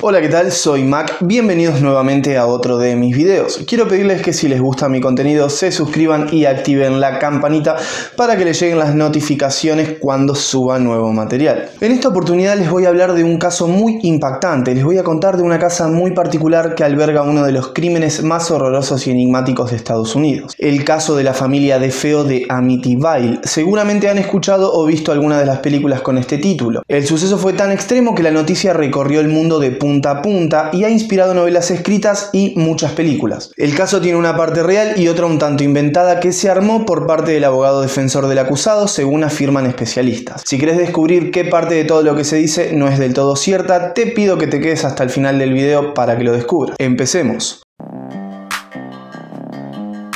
Hola, ¿qué tal? Soy Mac. Bienvenidos nuevamente a otro de mis videos. Quiero pedirles que si les gusta mi contenido se suscriban y activen la campanita para que les lleguen las notificaciones cuando suba nuevo material. En esta oportunidad les voy a hablar de un caso muy impactante. Les voy a contar de una casa muy particular que alberga uno de los crímenes más horrorosos y enigmáticos de Estados Unidos. El caso de la familia de feo de Amityville. Seguramente han escuchado o visto alguna de las películas con este título. El suceso fue tan extremo que la noticia recorrió el mundo de punta a punta y ha inspirado novelas escritas y muchas películas. El caso tiene una parte real y otra un tanto inventada que se armó por parte del abogado defensor del acusado según afirman especialistas. Si quieres descubrir qué parte de todo lo que se dice no es del todo cierta, te pido que te quedes hasta el final del video para que lo descubras. Empecemos.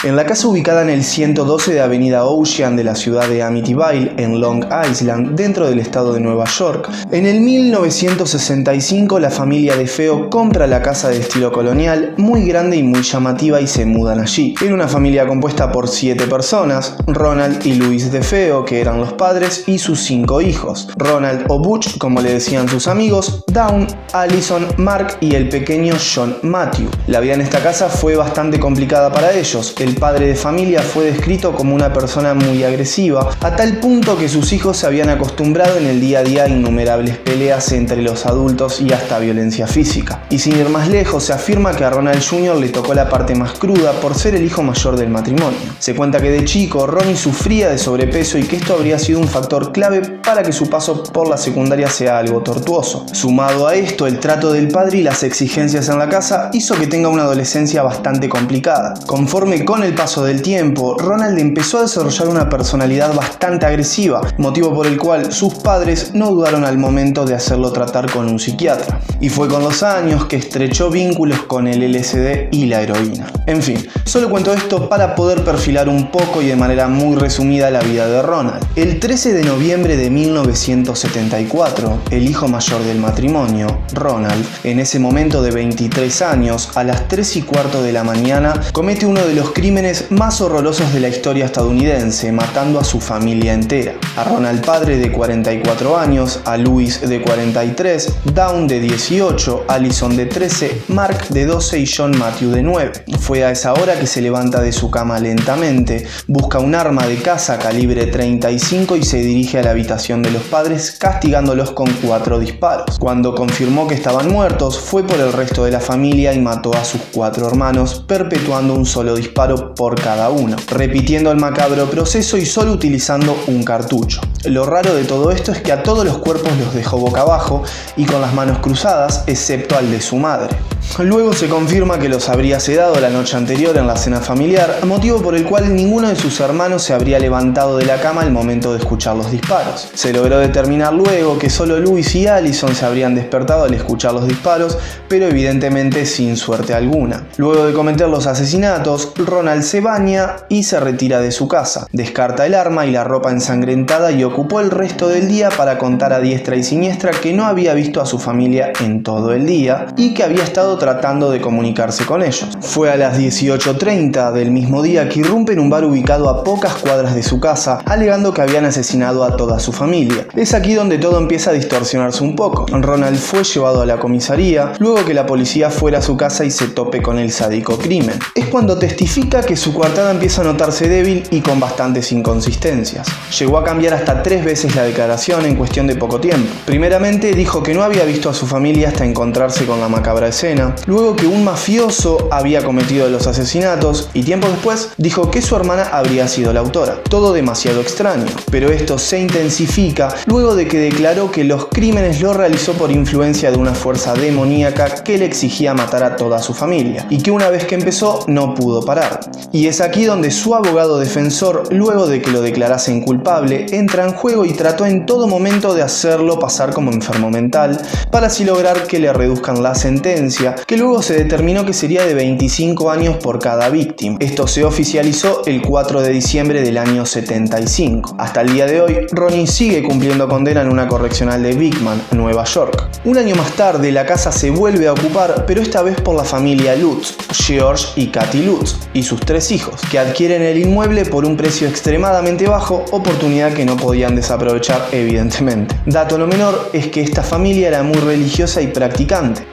En la casa ubicada en el 112 de Avenida Ocean de la ciudad de Amityville, en Long Island, dentro del estado de Nueva York, en el 1965 la familia de Feo compra la casa de estilo colonial, muy grande y muy llamativa y se mudan allí. Era una familia compuesta por siete personas, Ronald y Luis de Feo, que eran los padres, y sus cinco hijos, Ronald o Butch, como le decían sus amigos, Dawn, Allison, Mark y el pequeño John Matthew. La vida en esta casa fue bastante complicada para ellos. El padre de familia fue descrito como una persona muy agresiva, a tal punto que sus hijos se habían acostumbrado en el día a día a innumerables peleas entre los adultos y hasta violencia física. Y sin ir más lejos, se afirma que a Ronald Jr. le tocó la parte más cruda por ser el hijo mayor del matrimonio. Se cuenta que de chico Ronnie sufría de sobrepeso y que esto habría sido un factor clave para que su paso por la secundaria sea algo tortuoso. Sumado a esto, el trato del padre y las exigencias en la casa hizo que tenga una adolescencia bastante complicada. Conforme con el paso del tiempo, Ronald empezó a desarrollar una personalidad bastante agresiva, motivo por el cual sus padres no dudaron al momento de hacerlo tratar con un psiquiatra. Y fue con los años que estrechó vínculos con el LSD y la heroína. En fin, solo cuento esto para poder perfilar un poco y de manera muy resumida la vida de Ronald. El 13 de noviembre de 1974, el hijo mayor del matrimonio, Ronald, en ese momento de 23 años, a las 3 y cuarto de la mañana, comete uno de los crímenes más horrorosos de la historia estadounidense, matando a su familia entera. A Ronald padre de 44 años, a Louis de 43, Dawn de 18, Allison de 13, Mark de 12 y John Matthew de 9. Fue a esa hora que se levanta de su cama lentamente, busca un arma de caza calibre 35 y se dirige a la habitación de los padres castigándolos con cuatro disparos. Cuando confirmó que estaban muertos, fue por el resto de la familia y mató a sus cuatro hermanos, perpetuando un solo disparo por cada uno, repitiendo el macabro proceso y solo utilizando un cartucho. Lo raro de todo esto es que a todos los cuerpos los dejó boca abajo y con las manos cruzadas, excepto al de su madre. Luego se confirma que los habría sedado la noche anterior en la cena familiar, motivo por el cual ninguno de sus hermanos se habría levantado de la cama al momento de escuchar los disparos. Se logró determinar luego que solo Louis y Allison se habrían despertado al escuchar los disparos, pero evidentemente sin suerte alguna. Luego de cometer los asesinatos, Ronald se baña y se retira de su casa, descarta el arma y la ropa ensangrentada y ocupó el resto del día para contar a diestra y siniestra que no había visto a su familia en todo el día y que había estado tratando de comunicarse con ellos. Fue a las 18.30 del mismo día que irrumpe en un bar ubicado a pocas cuadras de su casa, alegando que habían asesinado a toda su familia. Es aquí donde todo empieza a distorsionarse un poco. Ronald fue llevado a la comisaría, luego que la policía fuera a su casa y se tope con el sádico crimen. Es cuando testifica que su coartada empieza a notarse débil y con bastantes inconsistencias. Llegó a cambiar hasta tres veces la declaración en cuestión de poco tiempo. Primeramente dijo que no había visto a su familia hasta encontrarse con la macabra escena, luego que un mafioso había cometido los asesinatos y tiempo después dijo que su hermana habría sido la autora. Todo demasiado extraño, pero esto se intensifica luego de que declaró que los crímenes lo realizó por influencia de una fuerza demoníaca que le exigía matar a toda su familia y que una vez que empezó no pudo parar. Y es aquí donde su abogado defensor, luego de que lo declarasen culpable, entra en juego y trató en todo momento de hacerlo pasar como enfermo mental para así lograr que le reduzcan la sentencia, que luego se determinó que sería de 25 años por cada víctima. Esto se oficializó el 4 de diciembre del año 75. Hasta el día de hoy, Ronnie sigue cumpliendo condena en una correccional de Bigman, Nueva York. Un año más tarde, la casa se vuelve a ocupar, pero esta vez por la familia Lutz, George y Katy Lutz, y sus tres hijos, que adquieren el inmueble por un precio extremadamente bajo, oportunidad que no podían desaprovechar evidentemente. Dato no menor es que esta familia era muy religiosa y practicante.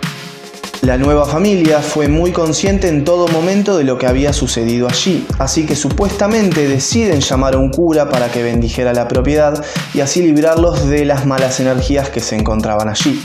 La nueva familia fue muy consciente en todo momento de lo que había sucedido allí, así que supuestamente deciden llamar a un cura para que bendijera la propiedad y así librarlos de las malas energías que se encontraban allí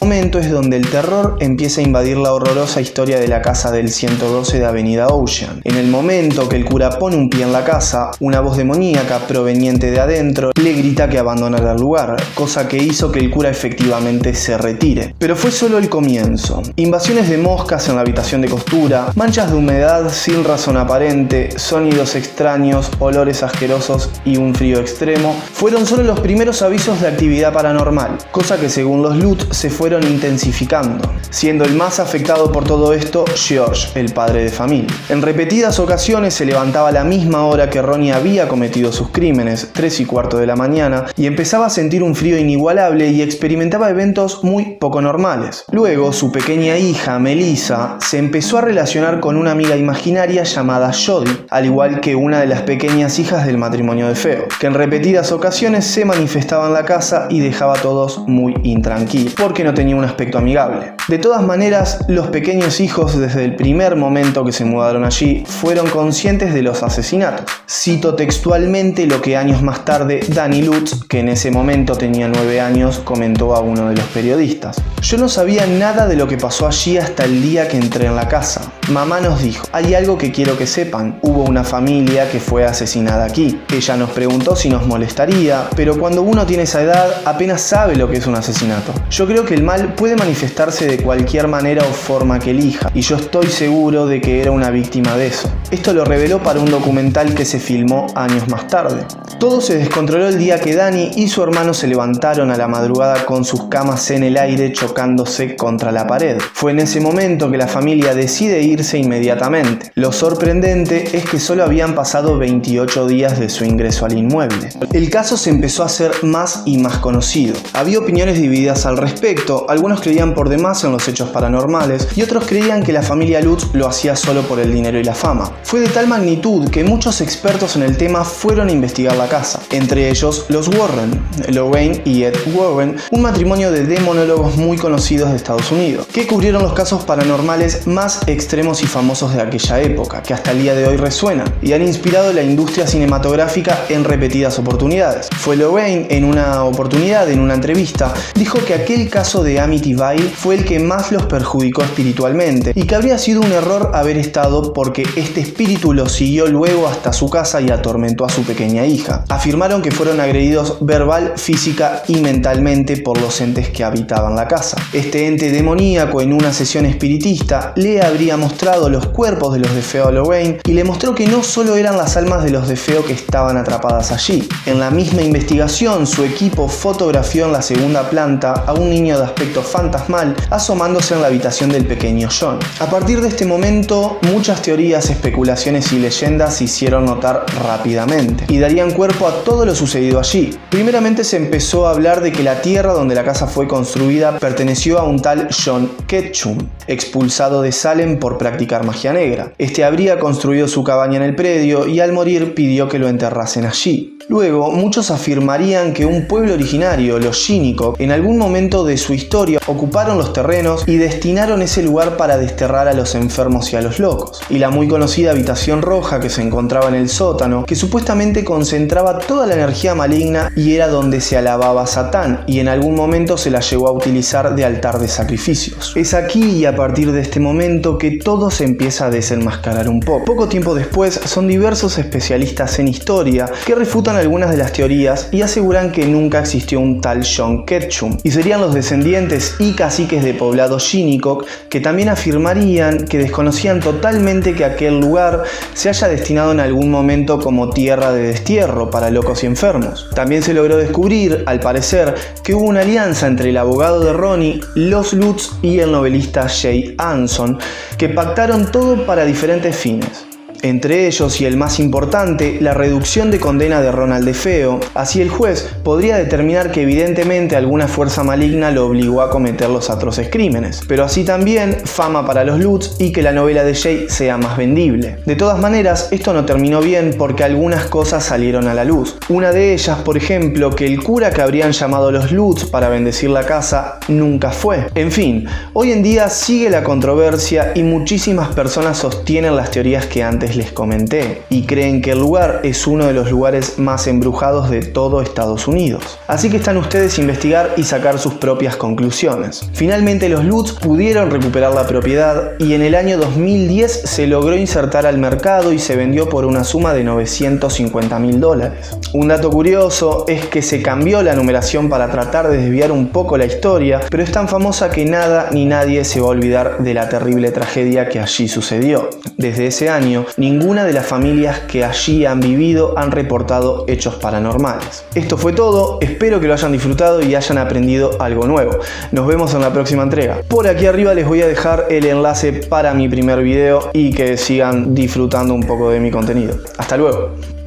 momento es donde el terror empieza a invadir la horrorosa historia de la casa del 112 de Avenida Ocean. En el momento que el cura pone un pie en la casa, una voz demoníaca proveniente de adentro le grita que abandonara el lugar, cosa que hizo que el cura efectivamente se retire. Pero fue solo el comienzo. Invasiones de moscas en la habitación de costura, manchas de humedad sin razón aparente, sonidos extraños, olores asquerosos y un frío extremo fueron solo los primeros avisos de actividad paranormal, cosa que según los Lut se fue intensificando, siendo el más afectado por todo esto George, el padre de familia. En repetidas ocasiones se levantaba a la misma hora que Ronnie había cometido sus crímenes, 3 y cuarto de la mañana, y empezaba a sentir un frío inigualable y experimentaba eventos muy poco normales. Luego, su pequeña hija, Melissa, se empezó a relacionar con una amiga imaginaria llamada Jodie, al igual que una de las pequeñas hijas del matrimonio de Feo, que en repetidas ocasiones se manifestaba en la casa y dejaba a todos muy intranquilos, porque no tenía un aspecto amigable. De todas maneras, los pequeños hijos desde el primer momento que se mudaron allí fueron conscientes de los asesinatos. Cito textualmente lo que años más tarde Danny Lutz, que en ese momento tenía 9 años, comentó a uno de los periodistas. Yo no sabía nada de lo que pasó allí hasta el día que entré en la casa. Mamá nos dijo, hay algo que quiero que sepan, hubo una familia que fue asesinada aquí. Ella nos preguntó si nos molestaría, pero cuando uno tiene esa edad apenas sabe lo que es un asesinato. Yo creo que el mal puede manifestarse de cualquier manera o forma que elija, y yo estoy seguro de que era una víctima de eso. Esto lo reveló para un documental que se filmó años más tarde. Todo se descontroló el día que Dani y su hermano se levantaron a la madrugada con sus camas en el aire chocándose contra la pared. Fue en ese momento que la familia decide irse inmediatamente. Lo sorprendente es que solo habían pasado 28 días de su ingreso al inmueble. El caso se empezó a hacer más y más conocido. Había opiniones divididas al respecto, algunos creían por demás en los hechos paranormales y otros creían que la familia Lutz lo hacía solo por el dinero y la fama. Fue de tal magnitud que muchos expertos en el tema fueron a investigar la casa, entre ellos los Warren, Lorraine y Ed Warren, un matrimonio de demonólogos muy conocidos de Estados Unidos, que cubrieron los casos paranormales más extremos y famosos de aquella época, que hasta el día de hoy resuenan, y han inspirado la industria cinematográfica en repetidas oportunidades. Fue Lorraine en una oportunidad, en una entrevista, dijo que aquel caso de Amityville fue el que más los perjudicó espiritualmente y que habría sido un error haber estado porque este espíritu los siguió luego hasta su casa y atormentó a su pequeña hija. Afirmaron que fueron agredidos verbal, física y mentalmente por los entes que habitaban la casa. Este ente demoníaco en una sesión espiritista le habría mostrado los cuerpos de los de Feo Lorraine y le mostró que no solo eran las almas de los de Feo que estaban atrapadas allí. En la misma investigación, su equipo fotografió en la segunda planta a un niño de aspecto fantasmal asomándose en la habitación del pequeño John. A partir de este momento, muchas teorías, especulaciones y leyendas se hicieron notar rápidamente y darían cuerpo a todo lo sucedido allí. Primeramente se empezó a hablar de que la tierra donde la casa fue construida perteneció a un tal John Ketchum, expulsado de Salem por practicar magia negra. Este habría construido su cabaña en el predio y al morir pidió que lo enterrasen allí. Luego, muchos afirmarían que un pueblo originario, los Shiniko, en algún momento de su historia ocuparon los terrenos y destinaron ese lugar para desterrar a los enfermos y a los locos. Y la muy conocida habitación roja que se encontraba en el sótano, que supuestamente concentraba toda la energía maligna y era donde se alababa Satán, y en algún momento se la llegó a utilizar de altar de sacrificios. Es aquí y a partir de este momento que todo se empieza a desenmascarar un poco. Poco tiempo después son diversos especialistas en historia que refutan algunas de las teorías y aseguran que nunca existió un tal John Ketchum, y serían los descendientes y caciques de poblado Shinnecock que también afirmarían que desconocían totalmente que aquel lugar se haya destinado en algún momento como tierra de destierro para locos y enfermos. También se logró descubrir, al parecer, que hubo una alianza entre el abogado de Ronnie, los Lutz y el novelista Jay Anson, que pactaron todo para diferentes fines. Entre ellos y el más importante, la reducción de condena de Ronald de Feo. Así el juez podría determinar que evidentemente alguna fuerza maligna lo obligó a cometer los atroces crímenes, pero así también fama para los Lutz y que la novela de Jay sea más vendible. De todas maneras, esto no terminó bien porque algunas cosas salieron a la luz. Una de ellas, por ejemplo, que el cura que habrían llamado los Lutz para bendecir la casa nunca fue. En fin, hoy en día sigue la controversia y muchísimas personas sostienen las teorías que les comenté y creen que el lugar es uno de los lugares más embrujados de todo Estados Unidos. Así que están ustedes a investigar y sacar sus propias conclusiones. Finalmente los Lutz pudieron recuperar la propiedad y en el año 2010 se logró insertar al mercado y se vendió por una suma de 950 mil dólares. Un dato curioso es que se cambió la numeración para tratar de desviar un poco la historia, pero es tan famosa que nada ni nadie se va a olvidar de la terrible tragedia que allí sucedió. Desde ese año, ninguna de las familias que allí han vivido han reportado hechos paranormales. Esto fue todo, espero que lo hayan disfrutado y hayan aprendido algo nuevo. Nos vemos en la próxima entrega. Por aquí arriba les voy a dejar el enlace para mi primer video y que sigan disfrutando un poco de mi contenido. Hasta luego.